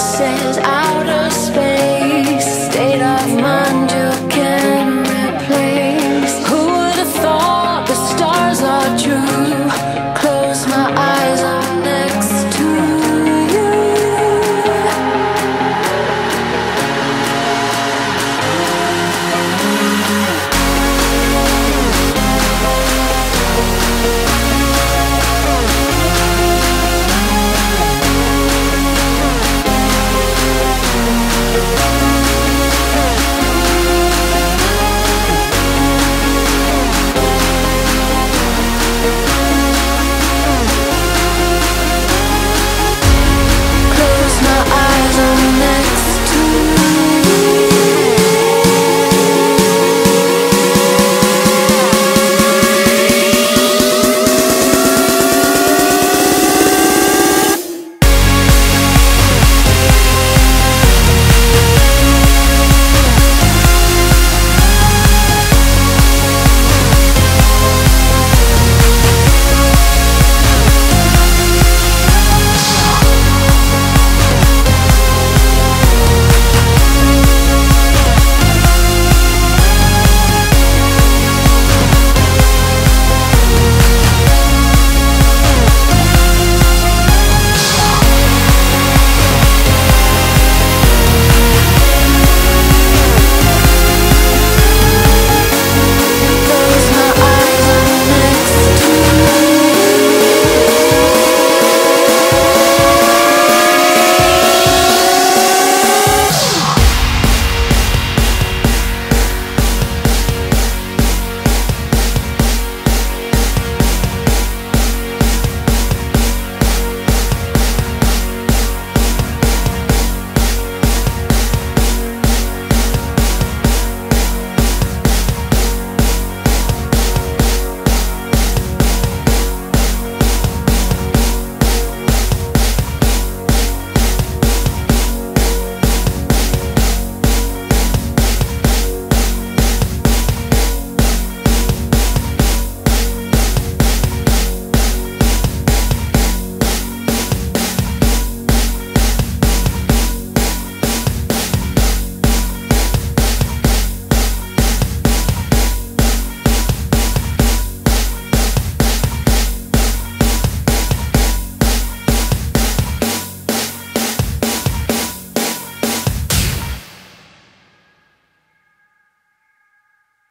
senses, of space.